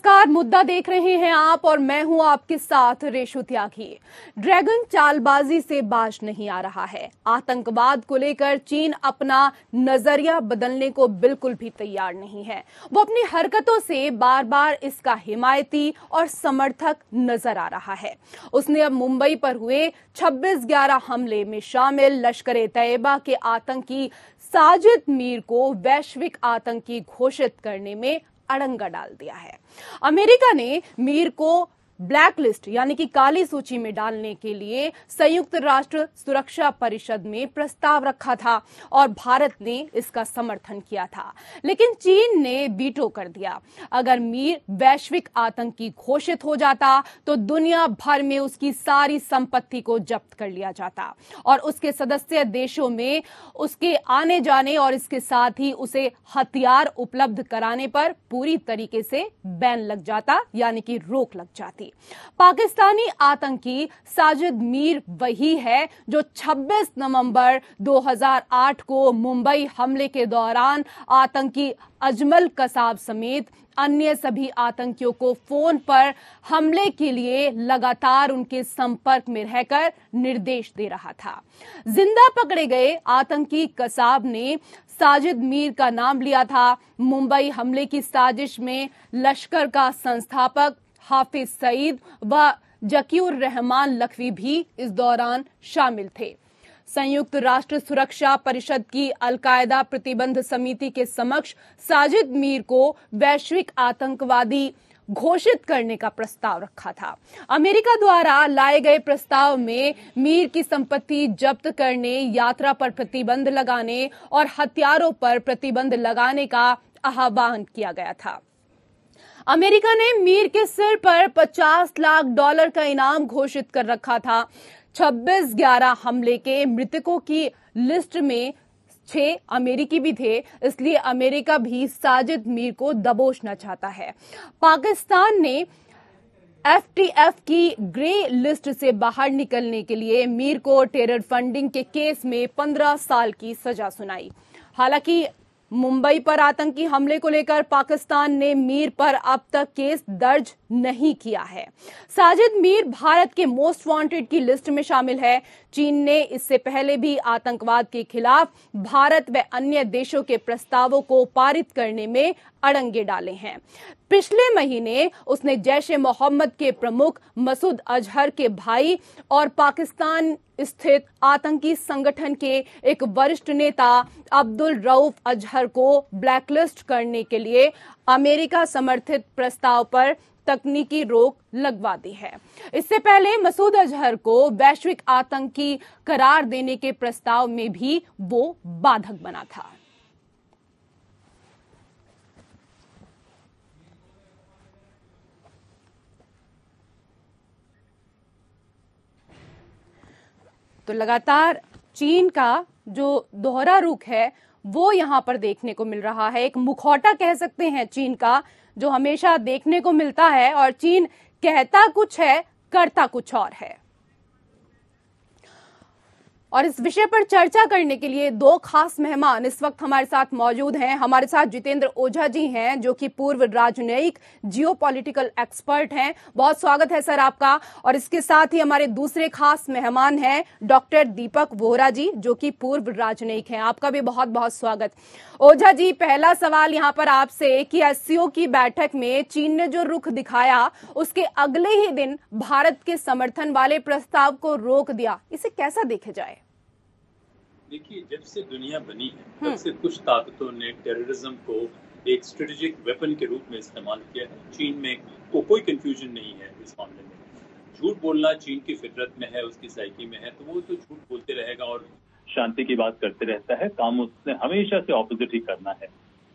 नमस्कार, मुद्दा देख रहे हैं आप और मैं हूँ आपके साथ रेशु त्यागी। ड्रैगन चालबाजी से बाज नहीं आ रहा है। आतंकवाद को लेकर चीन अपना नज़रिया बदलने को बिल्कुल भी तैयार नहीं है। वो अपनी हरकतों से बार बार इसका हिमायती और समर्थक नज़र आ रहा है। उसने अब मुंबई पर हुए 26-11 हमले में शामिल लश्कर तैयबा के आतंकी साजिद मीर को वैश्विक आतंकी घोषित करने में अड़ंगा डाल दिया है। अमेरिका ने मीर को ब्लैक लिस्ट यानी कि काली सूची में डालने के लिए संयुक्त राष्ट्र सुरक्षा परिषद में प्रस्ताव रखा था और भारत ने इसका समर्थन किया था। लेकिन चीन ने बीटो कर दिया। अगर मीर वैश्विक आतंकी घोषित हो जाता तो दुनिया भर में उसकी सारी संपत्ति को जब्त कर लिया जाता और उसके सदस्य देशों में उसके आने जाने और इसके साथ ही उसे हथियार उपलब्ध कराने पर पूरी तरीके से बैन लग जाता, यानी कि रोक लग जाती। पाकिस्तानी आतंकी साजिद मीर वही है जो 26 नवंबर 2008 को मुंबई हमले के दौरान आतंकी अजमल कसाब समेत अन्य सभी आतंकियों को फ़ोन पर हमले के लिए लगातार उनके संपर्क में रहकर निर्देश दे रहा था। ज़िंदा पकड़े गए आतंकी कसाब ने साजिद मीर का नाम लिया था। मुंबई हमले की साजिश में लश्कर का संस्थापक हाफिज सईद व जकीउर रहमान लखवी भी इस दौरान शामिल थे। संयुक्त राष्ट्र सुरक्षा परिषद की अलकायदा प्रतिबंध समिति के समक्ष साजिद मीर को वैश्विक आतंकवादी घोषित करने का प्रस्ताव रखा था। अमेरिका द्वारा लाए गए प्रस्ताव में मीर की संपत्ति जब्त करने, यात्रा पर प्रतिबंध लगाने और हथियारों पर प्रतिबंध लगाने का आह्वान किया गया था। अमेरिका ने मीर के सिर पर 50 लाख डॉलर का इनाम घोषित कर रखा था। 26-11 हमले के मृतकों की लिस्ट में छह अमेरिकी भी थे, इसलिए अमेरिका भी साजिद मीर को दबोचना चाहता है। पाकिस्तान ने एफटीएफ की ग्रे लिस्ट से बाहर निकलने के लिए मीर को टेरर फंडिंग के केस में 15 साल की सजा सुनाई। हालाँकि मुंबई पर आतंकी हमले को लेकर पाकिस्तान ने मीर पर अब तक केस दर्ज नहीं किया है। साजिद मीर भारत के मोस्ट वांटेड की लिस्ट में शामिल है। चीन ने इससे पहले भी आतंकवाद के खिलाफ भारत व अन्य देशों के प्रस्तावों को पारित करने में अड़ंगे डाले हैं। पिछले महीने उसने जैश ए मोहम्मद के प्रमुख मसूद अजहर के भाई और पाकिस्तान स्थित आतंकी संगठन के एक वरिष्ठ नेता अब्दुल रऊफ अजहर को ब्लैकलिस्ट करने के लिए अमेरिका समर्थित प्रस्ताव पर तकनीकी रोक लगवा दी है। इससे पहले मसूद अजहर को वैश्विक आतंकी करार देने के प्रस्ताव में भी वो बाधक बना था। तो लगातार चीन का जो दोहरा रुख है, वो यहाँ पर देखने को मिल रहा है। एक मुखौटा कह सकते हैं चीन का, जो हमेशा देखने को मिलता है और चीन कहता कुछ है, करता कुछ और है। और इस विषय पर चर्चा करने के लिए दो खास मेहमान इस वक्त हमारे साथ मौजूद हैं। हमारे साथ जितेंद्र ओझा जी हैं, जो कि पूर्व राजनयिक जियो एक्सपर्ट हैं। बहुत स्वागत है सर आपका। और इसके साथ ही हमारे दूसरे खास मेहमान हैं डॉक्टर दीपक वोहरा जी, जो कि पूर्व राजनयिक हैं। आपका भी बहुत बहुत स्वागत। ओझा जी, पहला सवाल यहाँ पर आपसे कि एससीओ की बैठक में चीन ने जो रुख दिखाया, उसके अगले ही दिन भारत के समर्थन वाले प्रस्ताव को रोक दिया। इसे कैसा देखे जाए? देखिए जब से दुनिया बनी है तब से कुछ ताकतों ने टेररिज्म को एक स्ट्रेटेजिक वेपन के रूप में इस्तेमाल किया है। चीन में को कोई कंफ्यूजन नहीं है इस मामले में। झूठ बोलना चीन की फितरत में है उसकी साइकी में है तो वो तो झूठ बोलते रहेगा और शांति की बात करते रहता है। काम उसने हमेशा से ऑपोजिट ही करना है।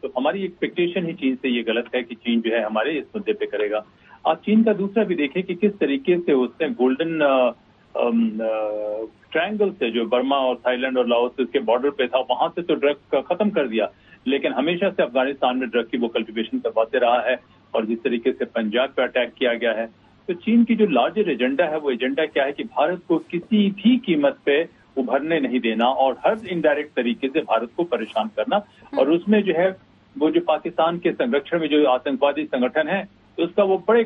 तो हमारी एक्सपेक्टेशन ही चीन से ये गलत है कि चीन जो है हमारे इस मुद्दे पे करेगा। आप चीन का दूसरा भी देखें कि किस तरीके से उसने गोल्डन ट्रायंगल से जो बर्मा और थाईलैंड और लाओस के बॉर्डर पे था वहाँ से तो ड्रग खत्म कर दिया। लेकिन हमेशा से अफ़गानिस्तान में ड्रग की वो कल्टिवेशन करवाते रहा है और जिस तरीके से पंजाब पे अटैक किया गया है। तो चीन की जो लार्जर एजेंडा है वो एजेंडा क्या है कि भारत को किसी भी कीमत पे उभरने नहीं देना और हर इनडायरेक्ट तरीके से भारत को परेशान करना। और उसमें जो है वो जो पाकिस्तान के संरक्षण में जो आतंकवादी संगठन है तो उसका वो बड़े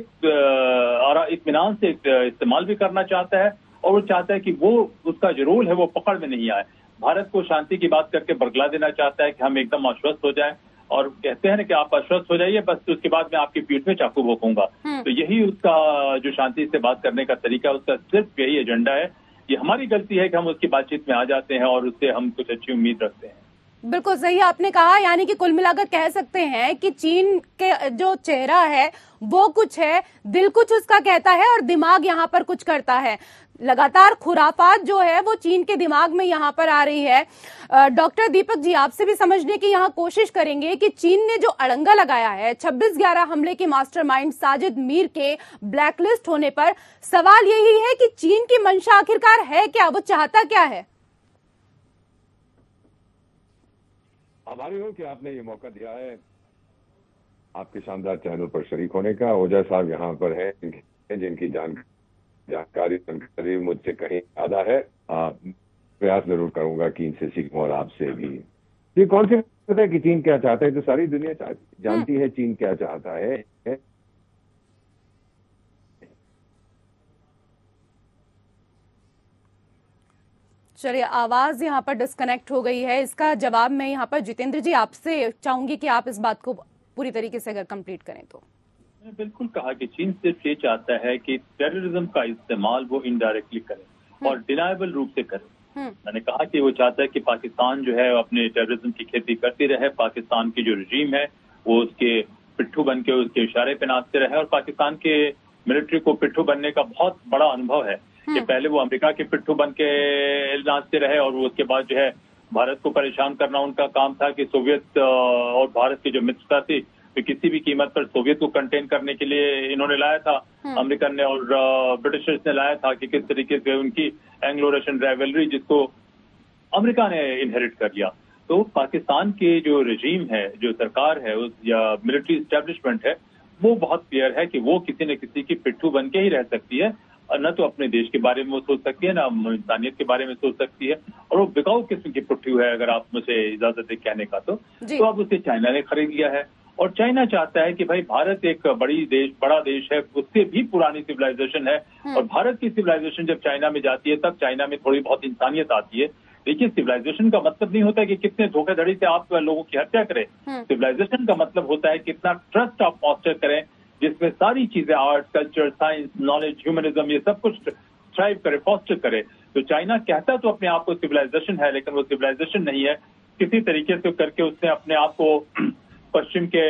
इतमान से इस्तेमाल भी करना चाहता है। और वो चाहता है कि वो उसका जो रोल है वो पकड़ में नहीं आए। भारत को शांति की बात करके बरगला देना चाहता है कि हम एकदम आश्वस्त हो जाए। और कहते हैं ना कि आप आश्वस्त हो जाइए बस उसके बाद मैं आपकी पीठ में चाकू भोकूँगा। हम्म। तो यही उसका जो शांति से बात करने का तरीका उसका सिर्फ़ यही एजेंडा है। ये हमारी गलती है कि हम उसकी बातचीत में आ जाते हैं और उससे हम कुछ अच्छी उम्मीद रखते हैं। बिल्कुल सही आपने कहा यानी कि कुल मिलाकर कह सकते हैं कि चीन के जो चेहरा है वो कुछ है दिल कुछ उसका कहता है और दिमाग यहाँ पर कुछ करता है। लगातार खुराफात जो है वो चीन के दिमाग में यहाँ पर आ रही है। डॉक्टर दीपक जी, आपसे भी समझने की यहाँ कोशिश करेंगे कि चीन ने जो अड़ंगा लगाया है 26 ग्यारह हमले के मास्टरमाइंड साजिद मीर के ब्लैकलिस्ट होने पर सवाल यही है कि चीन की मंशा आखिरकार है क्या? वो चाहता क्या है? आभारी हूँ कि आपने ये मौका दिया है। आपके शानदार चैनल पर शरीक होने का। ओजा साहब यहाँ पर है जिनकी जानकारी जानकारी जानकारी मुझसे कहीं ज़्यादा है प्रयास ज़रूर करूँगा कि इनसे सीखूं और आपसे भी। ये कौन सी बात है कि चीन क्या चाहता है? तो सारी दुनिया जानती है चीन क्या चाहता है। चलिए आवाज़ यहाँ पर डिस्कनेक्ट हो गई है। इसका जवाब मैं यहाँ पर जितेंद्र जी आपसे चाहूँगी कि आप इस बात को पूरी तरीके से अगर कंप्लीट करें तो। मैंने बिल्कुल कहा कि चीन सिर्फ़ ये चाहता है कि टेररिज्म का इस्तेमाल वो इनडायरेक्टली करे हम्म। और डिनाइबल रूप से करे हम्म। मैंने कहा कि वो चाहता है कि पाकिस्तान जो है अपने टेररिज्म की खेती करती रहे पाकिस्तान की जो रजीम है वो उसके पिट्ठू बन के उसके इशारे पे नाचते रहे और पाकिस्तान के मिलिट्री को पिट्ठू बनने का बहुत बड़ा अनुभव है कि हम्म। पहले वो अमेरिका के पिट्ठू बन के नाचते रहे और उसके बाद जो है भारत को परेशान करना उनका काम था कि सोवियत और भारत की जो मित्रता थी तो किसी भी कीमत पर सोवियत को कंटेन करने के लिए इन्होंने लाया था। हम्म। अमेरिकन ने और ब्रिटिशर्स ने लाया था कि किस तरीके से उनकी एंग्लो रशियन राइवलरी जिसको अमेरिका ने इनहेरिट कर लिया। तो पाकिस्तान के जो रजीम है जो सरकार है उस या मिलिट्री स्टैब्लिशमेंट है वो बहुत क्लियर है कि वो किसी न किसी की पिट्ठू बन के ही रह सकती है। न तो अपने देश के बारे में वो सोच सकती है ना इंसानियत के बारे में सोच सकती है। और वो बिकाऊ किस्म की पुट्ठी है अगर आप मुझे इजाज़त है कहने का तो। तो अब उसे चाइना ने खरीद लिया है। और चाइना चाहता है कि भाई भारत एक बड़ी देश बड़ा देश है उससे भी पुरानी सिविलाइजेशन है। और भारत की सिविलाइजेशन जब चाइना में जाती है तब चाइना में थोड़ी बहुत इंसानियत आती है। देखिए सिविलाइजेशन का मतलब नहीं होता है कि कितने धोखाधड़ी से आप लोगों की हत्या करें। सिविलाइजेशन का मतलब होता है कितना ट्रस्ट आप फॉस्टर करें जिसमें सारी चीज़ें art culture science knowledge humanism ये सब कुछ थ्राइव करे फॉस्टर करे। तो चाइना कहता तो अपने आप को सिविलाइजेशन है लेकिन वो सिविलाइजेशन नहीं है। किसी तरीके से करके उसने अपने आप को पश्चिम के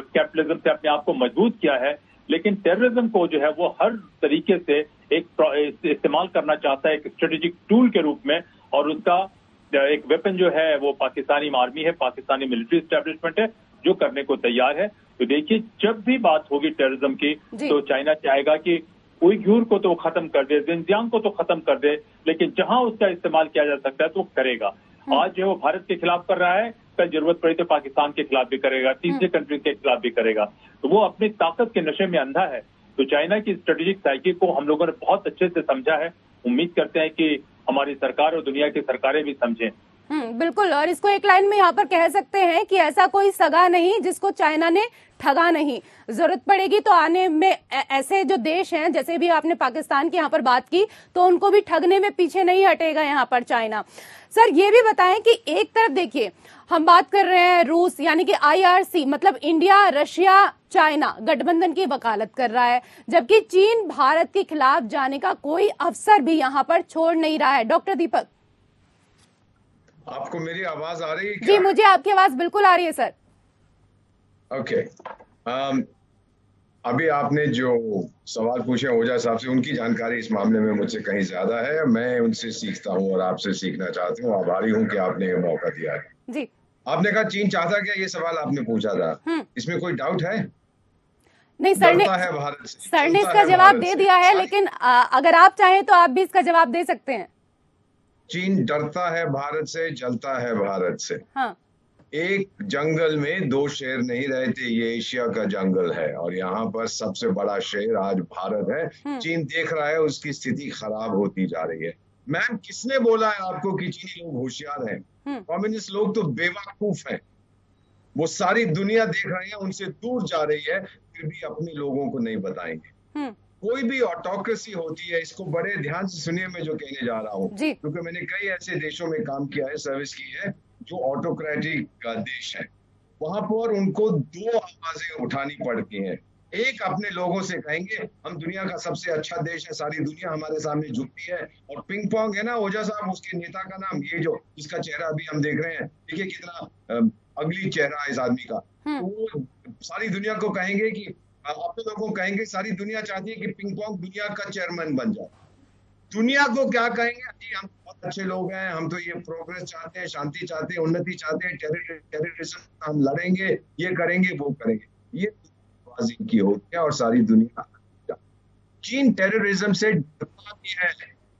कैपिटलिज्म से अपने आप को मज़बूत किया है लेकिन टेररिज्म को जो है वो हर तरीके से एक इस्तेमाल करना चाहता है एक स्ट्रेटेजिक टूल के रूप में और उसका एक वेपन जो है वो पाकिस्तानी आर्मी है पाकिस्तानी मिलिट्री स्टैब्लिशमेंट है जो करने को तैयार है। तो देखिए जब भी बात होगी टेररिज्म की तो चाइना चाहेगा कि उइघूर को तो खत्म कर दे जिनजियांग को तो खत्म कर दे लेकिन जहाँ उसका इस्तेमाल किया जा सकता है तो करेगा। आज जो है वो भारत के खिलाफ कर रहा है कल ज़रूरत पड़ी तो पाकिस्तान के खिलाफ भी करेगा तीसरे कंट्री के खिलाफ भी करेगा। तो वो अपनी ताकत के नशे में अंधा है। तो चाइना की स्ट्रेटेजिक साइकिल को हम लोगों ने बहुत अच्छे से समझा है। उम्मीद करते हैं कि हमारी सरकार और दुनिया की सरकारें भी समझें। हम्म बिल्कुल। और इसको एक लाइन में यहाँ पर कह सकते हैं कि ऐसा कोई सगा नहीं जिसको चाइना ने ठगा नहीं। ज़रूरत पड़ेगी तो आने में ऐसे जो देश हैं, जैसे भी आपने पाकिस्तान की यहाँ पर बात की तो उनको भी ठगने में पीछे नहीं हटेगा यहाँ पर चाइना। सर, ये भी बताएँ कि एक तरफ़ देखिए, हम बात कर रहे हैं रूस, यानी कि आईआरसी मतलब इंडिया, रशिया, चाइना, गठबंधन की वकालत कर रहा है। जबकि चीन, भारत के खिलाफ जाने का कोई अवसर भी यहाँ पर छोड़ नहीं रहा है। डॉक्टर दीपक। आपको मेरी आवाज़ आ रही है जी मुझे आपकी आवाज़ बिल्कुल आ रही है सर। ओके। um, अभी आपने जो सवाल पूछे ओझा साहब से उनकी जानकारी इस मामले में मुझसे कहीं ज़्यादा है। मैं उनसे सीखता हूँ और आपसे सीखना चाहती हूँ। आभारी हूँ कि आपने ये मौका दिया। है जी। आपने कहा चीन चाहता क्या? ये सवाल आपने पूछा था। हम्म। इसमें कोई डाउट है? नहीं सर ने है भारत सर ने इसका जवाब दे दिया है लेकिन अगर आप चाहें तो आप भी इसका जवाब दे सकते हैं। चीन डरता है भारत से जलता है भारत से। हाँ। एक जंगल में दो शेर नहीं रहते ये एशिया का जंगल है। और यहाँ पर सबसे बड़ा शेर आज भारत है। चीन देख रहा है उसकी स्थिति खराब होती जा रही है। मैम किसने बोला है आपको कि चीनी लोग होशियार हैं? कम्युनिस्ट लोग तो बेवकूफ़ हैं। वो सारी दुनिया देख रहे हैं उनसे दूर जा रही है फिर भी अपने लोगों को नहीं बताएँगे। हम्म, कोई भी ऑटोक्रेसी होती है इसको बड़े ध्यान से सुनिए मैं जो कहने जा रहा हूँ। क्योंकि मैंने कई ऐसे देशों में काम किया है सर्विस की है जो ऑटोक्रेटिक देश है। वहाँ पर उनको दो आवाज़ें उठानी पड़ती हैं। एक अपने लोगों से कहेंगे हम दुनिया का सबसे अच्छा देश है सारी दुनिया हमारे सामने झुकती है। और पिंग पोंग है ना ओझा साहब उसके नेता का नाम ये जो जिसका चेहरा अभी हम देख रहे हैं देखिए कितना अगली चेहरा है इस आदमी का। तो वो सारी दुनिया को कहेंगे कि अ, अपने लोगों कहेंगे सारी दुनिया चाहती है कि पिंग पोंग दुनिया का चेयरमैन बन जाए। दुनिया को क्या कहेंगे? जी हम बहुत अच्छे लोग हैं हम तो ये प्रोग्रेस चाहते हैं शांति चाहते हैं उन्नति चाहते हैं टेररिज्म हम लड़ेंगे ये करेंगे वो करेंगे। ये बाजी की होती है और सारी दुनिया चीन टेररिज्म से डरता भी है।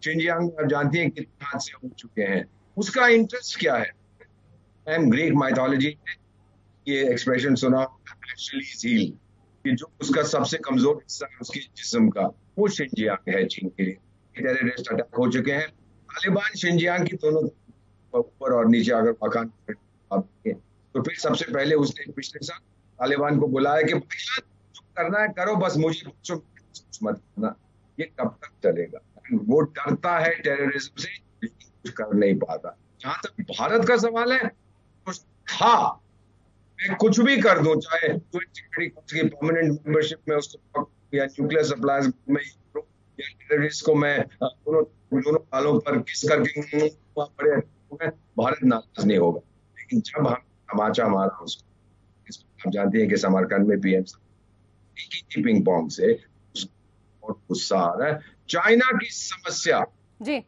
चिंजियांग आप जानती हैं कितने हादसे हो चुके हैं। उसका इंटरेस्ट क्या है? एम ग्रीक माइथोलॉजी ने ये एक्सप्रेशन सुना कि जो उसका सबसे कमज़ोर हिस्सा है उसके जिस्म का, वो शिंजियांग है चीन के लिए। टेररिस्ट अटैक हो चुके हैं। तालिबान शिंजियांग की दोनों ऊपर और नीचे अगर मकान तो फिर सबसे पहले उसने पिछले साल तालिबान को बुलाया कि जो करना है करो, बस मुझे मत करना। ये कब तक चलेगा? वो डरता है टेररिज्म से कुछ कर नहीं पाता। जहाँ तक भारत का सवाल है तो था मैं कुछ भी कर दूँ चाहे की परमानेंट मेंबरशिप में उसको या न्यूक्लियर सप्लाईज में या टेररिस्ट को मैं दोनों दोनों सालों पर किस करके पड़े भारत नाराज़ नहीं होगा। लेकिन जब हम तमाचा मारा उसको आप जानते हैं कि समरकंद में पीएम पिंग पोंग से और गुस्सा आ रहा है। चाइना की समस्या। जी।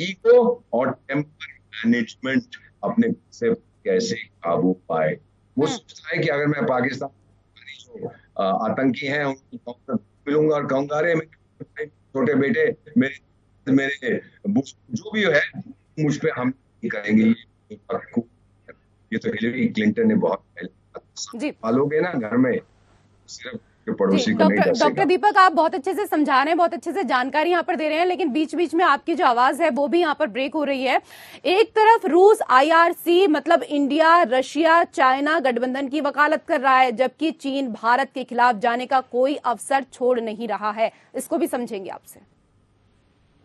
ईगो और टेम्पर मैनेजमेंट अपने से कैसे काबू पाए? वो सोचता है कि अगर मैं पाकिस्तान आतंकी है उनको मिलूँगा और कहूँगा अरे छोटे बेटे मेरे मेरे जो भी है मुझ पे हम करेंगे। ये तो हिलरी क्लिंटन ने बहुत पहले पालोगे ना घर में सिर्फ़ डॉक्टर डॉक्टर दीपक आप बहुत अच्छे से समझा रहे हैं बहुत अच्छे से जानकारी यहाँ पर दे रहे हैं लेकिन बीच बीच में आपकी जो आवाज़ है वो भी यहाँ पर ब्रेक हो रही है। एक तरफ़ रूस आईआरसी मतलब इंडिया रशिया चाइना गठबंधन की वकालत कर रहा है जबकि चीन भारत के खिलाफ जाने का कोई अवसर छोड़ नहीं रहा है। इसको भी समझेंगे आपसे।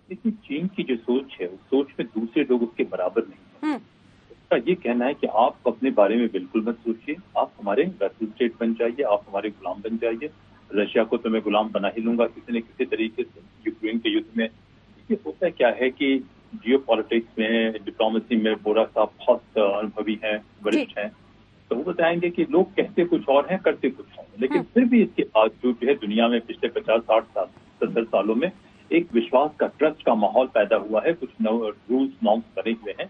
देखिए चीन की जो सोच है उस सोच में दूसरे लोग उसके बराबर नहीं उसका ये कहना है कि आप अपने बारे में बिल्कुल मत सोचिए। आप हमारे वैसल स्टेट बन जाइए आप हमारे गुलाम बन जाइए। रशिया को तो मैं गुलाम बना ही लूँगा किसी न किसी तरीके से। यूक्रेन के युद्ध में ये होता क्या है कि जियो पॉलिटिक्स में डिप्लोमेसी में बोरा साहब बहुत अनुभवी हैं वरिष्ठ हैं। तो वो बताएँगे कि लोग कहते कुछ और हैं करते कुछ और लेकिन फिर भी इसके बावजूद जो है दुनिया में पिछले पचास साठ साल सत्तर सालों में एक विश्वास का ट्रस्ट का माहौल पैदा हुआ है। कुछ रूल्स नॉर्म्स बने हुए हैं।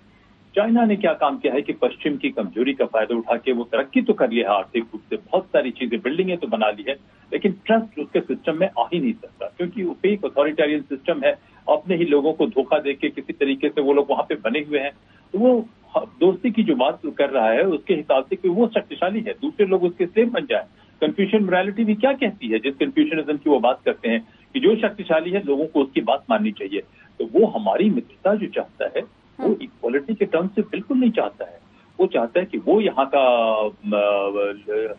चाइना ने क्या काम किया है कि पश्चिम की कमज़ोरी का फ़ायदा उठा के वो तरक्की तो कर लिया है, आर्थिक रूप से बहुत सारी चीज़ें बिल्डिंगें तो बना ली है, लेकिन ट्रस्ट उसके सिस्टम में आ ही नहीं सकता, क्योंकि वो एक अथॉरिटेरियन सिस्टम है, अपने ही लोगों को धोखा दे के किसी तरीके से वो लोग वहाँ पे बने हुए हैं। तो वो दोस्ती की जो बात कर रहा है, उसके हिसाब से कि वो शक्तिशाली है, दूसरे लोग उसके सेम बन जाए। कंफ्यूशन मोरालिटी भी क्या कहती है, जिस कंफ्यूशनिज्म की वो बात करते हैं कि जो शक्तिशाली है, लोगों को उसकी बात माननी चाहिए। तो वो हमारी मित्रता जो चाहता है इक्वालिटी के टर्म से बिल्कुल नहीं चाहता है। वो चाहता है कि वो यहाँ का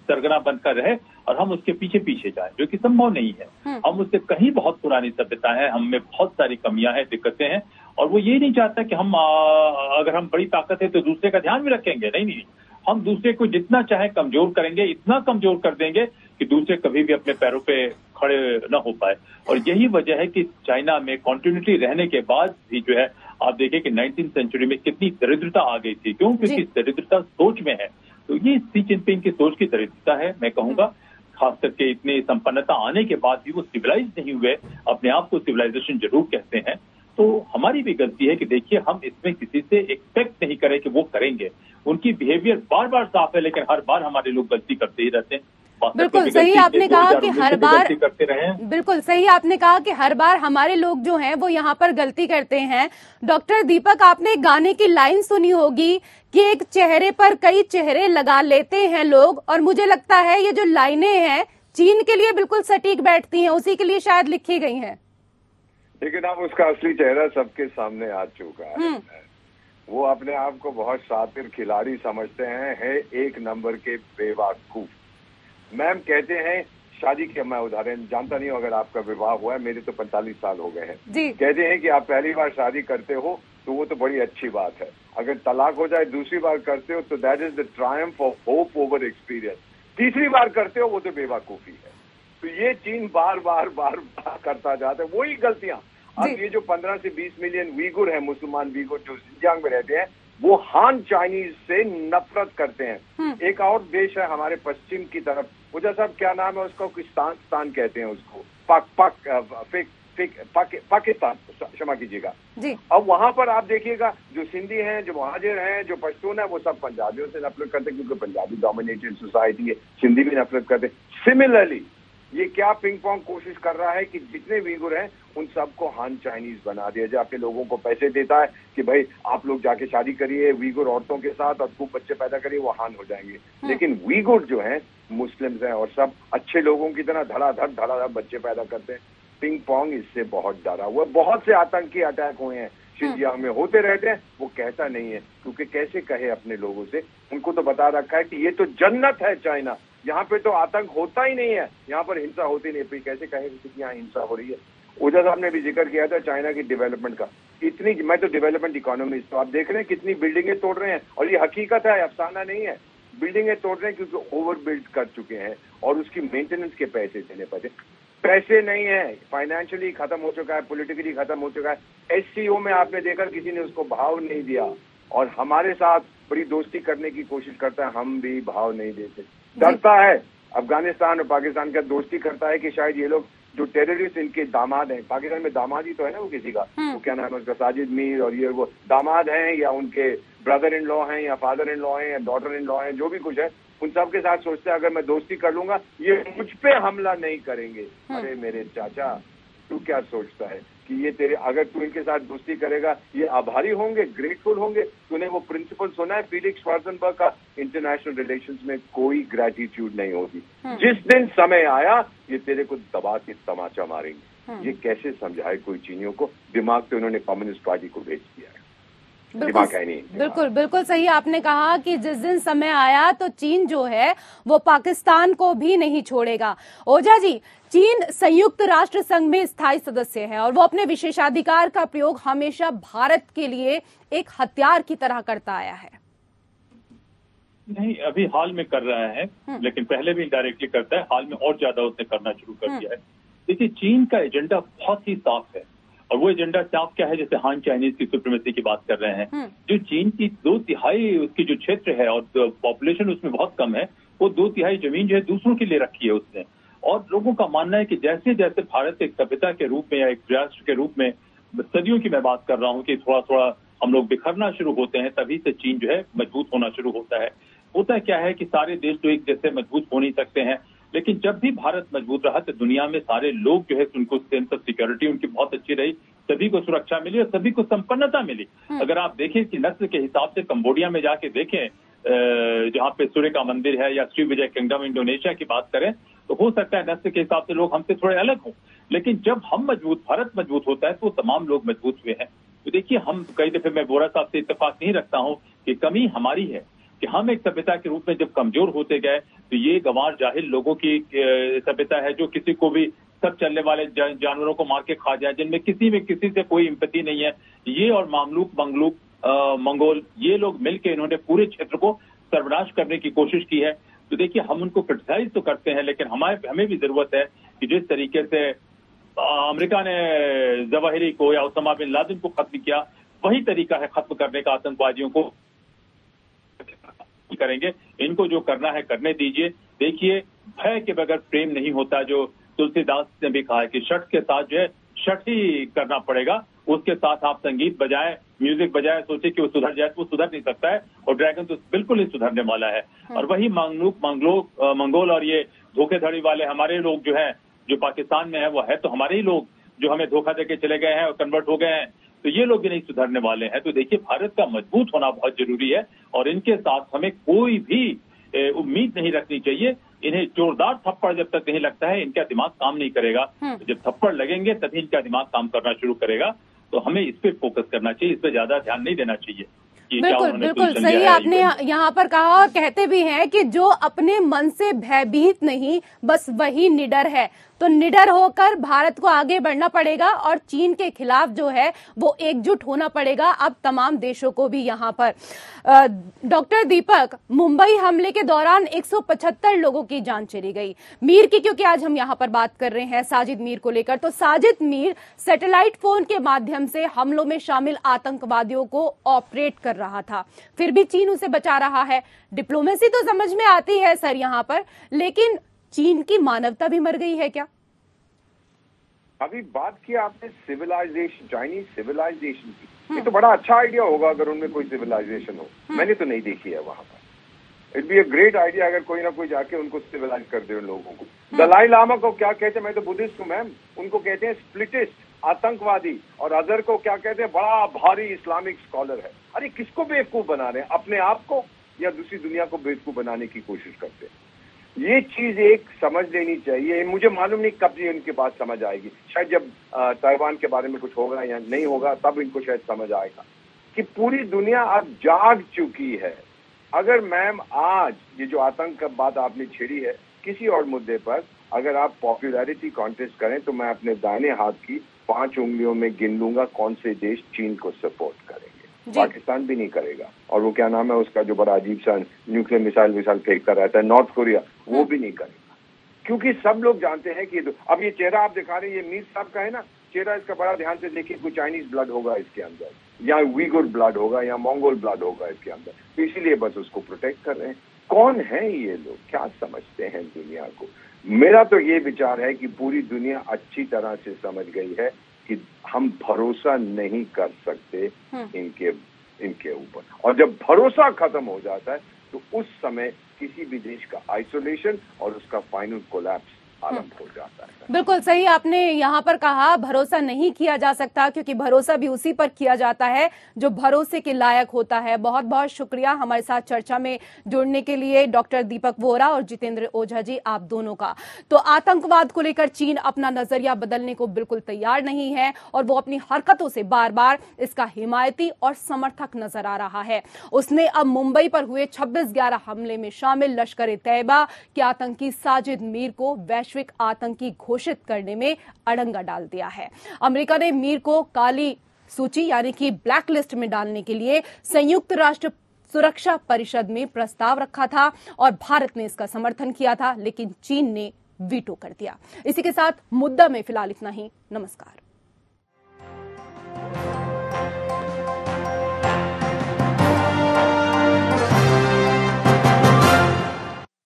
सरगना बनकर रहे और हम उसके पीछे पीछे जाए जो कि संभव नहीं है। हम उससे कहीं बहुत पुरानी सभ्यता है हम में बहुत सारी कमियाँ हैं दिक्कतें हैं और वो ये नहीं चाहता कि हम अगर हम बड़ी ताकत है तो दूसरे का ध्यान भी रखेंगे। नहीं नहीं। हम दूसरे को जितना चाहे कमज़ोर करेंगे इतना कमज़ोर कर देंगे कि दूसरे कभी भी अपने पैरों पे खड़े न हो पाए। और यही वजह है कि चाइना में कॉन्टिन्यूटी रहने के बाद भी जो है आप देखें कि नाइनटीन सेंचुरी में कितनी दरिद्रता आ गई थी क्यों? क्योंकि दरिद्रता सोच में है। तो ये सी जिनपिंग की सोच की दरिद्रता है मैं कहूँगा। खास करके इतनी संपन्नता आने के बाद भी वो सिविलाइज नहीं हुए अपने आप को सिविलाइजेशन ज़रूर कहते हैं। तो हमारी भी गलती है कि देखिए हम इसमें किसी से एक्सपेक्ट नहीं करें कि वो करेंगे। उनकी बिहेवियर बार बार साफ़ है लेकिन हर बार हमारे लोग गलती करते ही रहते हैं। बिल्कुल सही आपने कहा कि हर बार बिल्कुल सही आपने कहा कि हर बार हमारे लोग जो हैं वो यहाँ पर गलती करते हैं। डॉक्टर दीपक आपने गाने की लाइन सुनी होगी कि एक चेहरे पर कई चेहरे लगा लेते हैं लोग और मुझे लगता है ये जो लाइनें हैं चीन के लिए बिल्कुल सटीक बैठती हैं उसी के लिए शायद लिखी गई हैं। लेकिन अब उसका असली चेहरा सबके सामने आ चुका है। वो अपने आप को बहुत शातिर खिलाड़ी समझते हैं है एक नंबर के बेवकूफ़। मैम कहते हैं शादी के मैं उदाहरण जानता नहीं हूँ अगर आपका विवाह हुआ है मेरे तो पैंतालीस साल हो गए हैं। कहते हैं कि आप पहली बार शादी करते हो तो वो तो बड़ी अच्छी बात है। अगर तलाक हो जाए दूसरी बार करते हो तो that is the triumph of hope over experience तीसरी बार करते हो वो तो बेवकूफ़ी है। तो ये चीन बार बार बार बार करता जाता है वही गलतियाँ। अब ये जो 15 से 20 मिलियन वीगुर है मुसलमान वीगुर जो सिंजांग में रहते हैं वो हान चाइनीज़ से नफरत करते हैं। हम्म। एक और देश है हमारे पश्चिम की तरफ़ मुझे साहब क्या नाम है उसको? किस्तान स्थान कहते हैं उसको। पाक पाक फिक फिक पाकिस्तान क्षमा कीजिएगा। अब वहाँ पर आप देखिएगा जो सिंधी हैं जो महाजिर हैं जो पश्तून है वो सब पंजाबियों से नफरत करते हैं क्योंकि पंजाबी डोमिनेटेड सोसाइटी है सिंधी भी नफरत करते सिमिलरली ये क्या पिंग पोंग कोशिश कर रहा है कि जितने वीगुर हैं उन सबको हान चाइनीज़ बना दिया जाए। अपने लोगों को पैसे देता है कि भाई आप लोग जाके शादी करिए वीगुर औरतों के साथ और खूब बच्चे पैदा करिए वो हान हो जाएँगे। लेकिन वीगुर जो है मुस्लिम्स हैं और सब अच्छे लोगों की तरह धड़ाधड़ धड़ाधड़ बच्चे पैदा करते हैं। पिंग पोंग इससे बहुत डरा हुआ बहुत से आतंकी अटैक हुए हैं। शिंजियांग में होते रहते हैं वो कहता नहीं है क्योंकि कैसे कहे अपने लोगों से? उनको तो बता रखा है कि ये तो जन्नत है चाइना। यहाँ पे तो आतंक होता ही नहीं है। यहाँ पर हिंसा होती नहीं फिर कैसे कहे कि यहाँ हिंसा हो रही है? ओझा साहब ने भी ज़िक्र किया था चाइना की डेवलपमेंट का। इतनी मैं तो डेवलपमेंट इकोनॉमिस्ट तो आप देख रहे हैं कितनी बिल्डिंगें तोड़ रहे हैं। और ये हकीकत है, अफसाना नहीं है। बिल्डिंगें तोड़ रहे हैं क्योंकि ओवर बिल्ड कर चुके हैं और उसकी मेंटेनेंस के पैसे देने पड़े। पैसे नहीं है। फाइनेंशियली खत्म हो चुका है पॉलिटिकली खत्म हो चुका है। एससीओ में आपने देखा किसी ने उसको भाव नहीं दिया। और हमारे साथ बड़ी दोस्ती करने की कोशिश करता है, हम भी भाव नहीं देते। डरता है। अफ़गानिस्तान और पाकिस्तान का दोस्ती करता है कि शायद ये लोग जो टेररिस्ट इनके दामाद हैं पाकिस्तान में दामाद ही तो है ना वो किसी का? वो क्या नाम है उसका? साजिद मीर और ये वो दामाद हैं या उनके ब्रदर इन लॉ हैं या फादर इन लॉ हैं या डॉटर इन लॉ हैं जो भी कुछ है उन सब के साथ सोचते हैं अगर मैं दोस्ती कर लूँगा ये मुझ पे हमला नहीं करेंगे। अरे मेरे चाचा तू क्या सोचता है? कि ये तेरे अगर तू इनके साथ दोस्ती करेगा ये आभारी होंगे ग्रेटफुल होंगे। तूने वो प्रिंसिपल सुना है फीलिक्स वार्जनबर्ग का? इंटरनेशनल रिलेशंस में कोई ग्रेटिट्यूड नहीं होगी। जिस दिन समय आया ये तेरे को दबा के तमाचा मारेंगे। ये कैसे समझाए कोई चीनियों को? दिमाग तो इन्होंने कम्युनिस्ट पार्टी को भेज दिया है। दिमाग है नहीं बिल्कुल बिल्कुल सही आपने कहा कि जिस दिन समय आया तो चीन जो है वो पाकिस्तान को भी नहीं छोड़ेगा। ओझा जी चीन संयुक्त राष्ट्र संघ में स्थायी सदस्य है और वो अपने विशेषाधिकार का प्रयोग हमेशा भारत के लिए एक हथियार की तरह करता आया है। नहीं अभी हाल में कर रहा है लेकिन पहले भी इनडायरेक्टली करता है हाल में और ज़्यादा उसने करना शुरू कर दिया है। देखिए चीन का एजेंडा बहुत ही साफ़ है। और वो एजेंडा साफ़ क्या है? जैसे हान चाइनीज़ की सुप्रीमेसी की बात कर रहे हैं। जो चीन की दो तिहाई उसकी जो क्षेत्र है और पॉपुलेशन उसमें बहुत कम है वो दो तिहाई ज़मीन जो है दूसरों के लिए रखी है उसने। और लोगों का मानना है कि जैसे जैसे भारत एक सभ्यता के रूप में या एक राष्ट्र के रूप में सदियों की मैं बात कर रहा हूँ कि थोड़ा थोड़ा हम लोग बिखरना शुरू होते हैं तभी से चीन जो है मज़बूत होना शुरू होता है। होता क्या है कि सारे देश तो एक जैसे मज़बूत हो नहीं सकते हैं। लेकिन जब भी भारत मज़बूत रहा तो दुनिया में सारे लोग जो है उनको सेंस ऑफ़ सिक्योरिटी उनकी बहुत अच्छी रही। सभी को सुरक्षा मिली और सभी को संपन्नता मिली। अगर आप देखें कि नस्ल के हिसाब से कंबोडिया में जाके देखें जहाँ पे सूर्य का मंदिर है या श्री विजय किंगडम इंडोनेशिया की बात करें तो हो सकता है नस्ल के हिसाब से लोग हमसे थोड़े अलग हों। लेकिन जब हम मज़बूत भारत मज़बूत होता है तो तमाम लोग मज़बूत हुए हैं। तो देखिए हम कई दफे मैं बोरा साहब से इतफाक नहीं रखता हूँ कि कमी हमारी है। कि हम एक सभ्यता के रूप में जब कमज़ोर होते गए तो ये गंवार जाहिल लोगों की सभ्यता है जो किसी को भी सब चलने वाले जानवरों को मार के खा जाए, जिनमें किसी में किसी से कोई इम्पति नहीं है। ये और मामलूक, मंगलूक मंगोल, ये लोग मिलकर इन्होंने पूरे क्षेत्र को सर्वनाश करने की कोशिश की है। तो देखिए, हम उनको क्रिटिसाइज तो करते हैं, लेकिन हमारे, हमें भी ज़रूरत है कि जिस तरीके से अमेरिका ने जवाहरी को या उसामा बिन लादेन को खत्म किया, वही तरीका है खत्म करने का आतंकवादियों को। करेंगे। इनको जो करना है करने दीजिए। देखिए भय के बगैर प्रेम नहीं होता जो तुलसीदास ने भी कहा है कि शठ के साथ जो है शठ ही करना पड़ेगा। उसके साथ आप संगीत बजाए म्यूज़िक बजाए सोचे कि वो सुधर जाए तो वो सुधर नहीं सकता है और ड्रैगन तो बिल्कुल ही सुधरने वाला है। और वही मंगलूक मंगलो मंगोल और ये धोखेधड़ी वाले हमारे लोग जो है जो पाकिस्तान में है वो है तो हमारे ही लोग जो हमें धोखा देके चले गए हैं और कन्वर्ट हो गए हैं। तो ये लोग नहीं सुधरने वाले हैं। तो देखिए भारत का मज़बूत होना बहुत ज़रूरी है और इनके साथ हमें कोई भी उम्मीद नहीं रखनी चाहिए। इन्हें जोरदार थप्पड़ जब तक नहीं लगता है इनका दिमाग काम नहीं करेगा। तो जब थप्पड़ लगेंगे तभी इनका दिमाग काम करना शुरू करेगा। तो हमें इस पे फोकस करना चाहिए इस पर ज़्यादा ध्यान नहीं देना चाहिए बिल्कुल बिल्कुल सही आपने यहाँ पर कहा और कहते भी हैं कि जो अपने मन से भयभीत नहीं बस वही निडर है। तो निडर होकर भारत को आगे बढ़ना पड़ेगा और चीन के खिलाफ जो है वो एकजुट होना पड़ेगा अब तमाम देशों को भी यहाँ पर। डॉक्टर दीपक, मुंबई हमले के दौरान 175 लोगों की जान चली गई। मीर की क्योंकि आज हम यहाँ पर बात कर रहे हैं साजिद मीर को लेकर। तो साजिद मीर सैटेलाइट फ़ोन के माध्यम से हमलों में शामिल आतंकवादियों को ऑपरेट कर रहा था। फिर भी चीन उसे बचा रहा है। डिप्लोमेसी तो समझ में आती है सर यहाँ पर, लेकिन चीन की मानवता भी मर गई है क्या? अभी बात की आपने सिविलाइजेशन चाइनीज़ सिविलाइजेशन की। ये तो बड़ा अच्छा आइडिया होगा अगर उनमें कोई सिविलाइजेशन हो। हम्म। मैंने तो नहीं देखी है वहाँ पर। It be a great idea अगर कोई ना कोई जाके उनको सिविलाइज कर दे उन लोगों को। हम्म। दलाई लामा को क्या कहते हैं? मैं तो बुद्धिस्ट हूँ मैम उनको कहते हैं स्प्लिटिस्ट आतंकवादी। और अदर को क्या कहते हैं? बड़ा भारी इस्लामिक स्कॉलर है। अरे किसको बेवकूफ़ बना रहे हैं? अपने आप को या दूसरी दुनिया को बेवकूफ़ बनाने की कोशिश करते हैं? ये चीज़ एक समझ लेनी चाहिए। मुझे मालूम नहीं कब ये इनके पास समझ आएगी। शायद जब ताइवान के बारे में कुछ होगा या नहीं होगा तब इनको शायद समझ आएगा। कि पूरी दुनिया अब जाग चुकी है। अगर मैम आज ये जो आतंक का बात आपने छेड़ी है किसी और मुद्दे पर अगर आप पॉपुलैरिटी कॉन्टेस्ट करें तो मैं अपने दाने हाथ की पाँच उंगलियों में गिन लूँगा कौन से देश चीन को सपोर्ट करेंगे। पाकिस्तान भी नहीं करेगा। और वो क्या नाम है उसका जो बड़ा अजीब सा न्यूक्लियर मिसाइल मिसाइल फेंकता रहता है नॉर्थ कोरिया। वो। भी नहीं करेगा। क्योंकि सब लोग जानते हैं कि अब ये चेहरा आप दिखा रहे हैं ये मीर साहब का है ना? चेहरा इसका बड़ा ध्यान से देखिए कोई चाइनीज़ ब्लड होगा इसके अंदर या वीगुर ब्लड होगा या मंगोल ब्लड होगा इसके अंदर। तो इसीलिए बस उसको प्रोटेक्ट कर रहे हैं। कौन है ये लोग? क्या समझते हैं दुनिया को? मेरा तो ये विचार है कि पूरी दुनिया अच्छी तरह से समझ गई है कि हम भरोसा नहीं कर सकते हम्म। इनके इनके ऊपर। और जब भरोसा खत्म हो जाता है तो उस समय किसी भी देश का आइसोलेशन और उसका फाइनल कोलैप्स आरंभ हो जाता है। बिल्कुल सही आपने यहाँ पर कहा भरोसा नहीं किया जा सकता क्योंकि भरोसा भी उसी पर किया जाता है जो भरोसे के लायक होता है। बहुत बहुत शुक्रिया हमारे साथ चर्चा में जुड़ने के लिए डॉक्टर दीपक वोरा और जितेंद्र ओझा जी आप दोनों का। तो आतंकवाद को लेकर चीन अपना नज़रिया बदलने को बिल्कुल तैयार नहीं है और वो अपनी हरकतों से बार बार इसका हिमायती और समर्थक नज़र आ रहा है। उसने अब मुंबई पर हुए छब्बीस ग्यारह हमले में शामिल लश्कर तैयबा के आतंकी साजिद मीर को वैश्विक वैश्विक आतंकी घोषित करने में अड़ंगा डाल दिया है। अमेरिका ने मीर को काली सूची, यानी कि ब्लैक लिस्ट में डालने के लिए संयुक्त राष्ट्र सुरक्षा परिषद में प्रस्ताव रखा था और भारत ने इसका समर्थन किया था, लेकिन चीन ने वीटो कर दिया। इसी के साथ मुद्दा में फ़िलहाल इतना ही। नमस्कार।